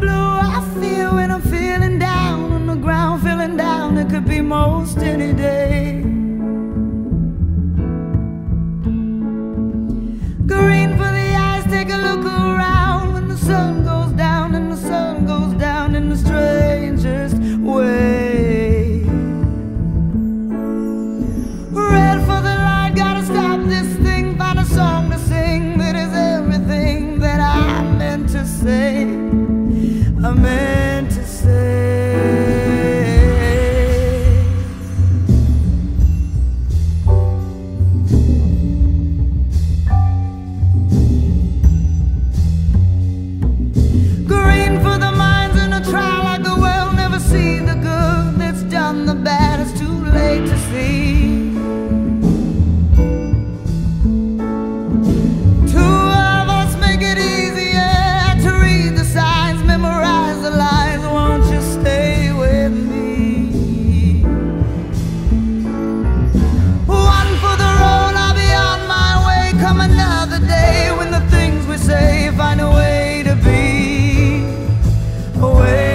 blue I feel when I'm feeling down on the ground, feeling down. It could be most any day. Green for the eyes, take a look around when the sun goes down and the sun goes down in the strangest way. Red for the light, gotta stop this thing, find a song to sing that is everything that I meant to say. I meant another day when the things we say find a way to be away.